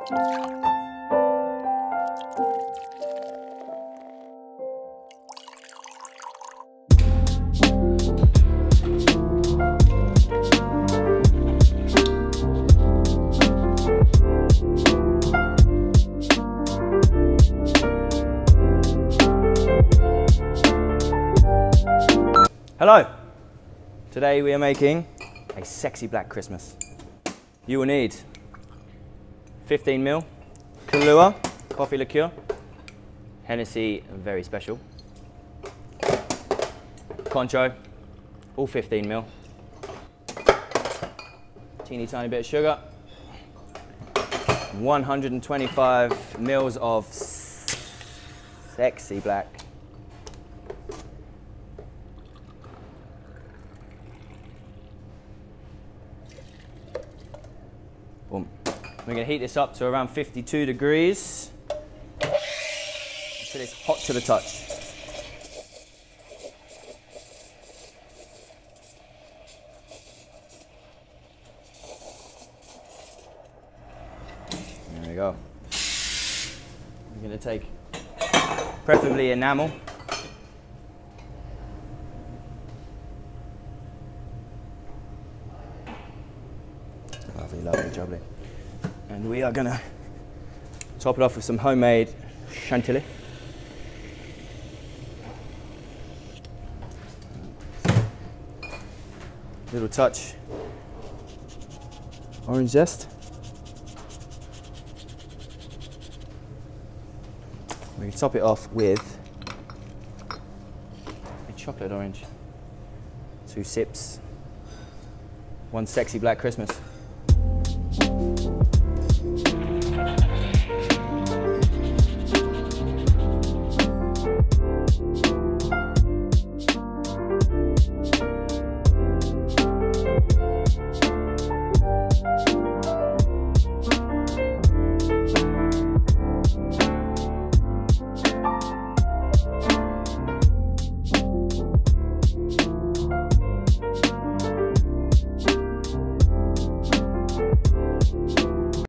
Hello! Today we are making a sexy black Christmas. You will need 15 mil. Kahlua coffee liqueur, Hennessy very special, Cointreau, all 15 mil, teeny tiny bit of sugar, 125 mils of sexy black We're to heat this up to around 52 degrees until it's hot to the touch. There we go. We're going to take preferably enamel. Lovely, lovely, jubbly. And we are gonna top it off with some homemade chantilly. Little touch orange zest. We can top it off with a chocolate orange. Two sips. One sexy black Christmas.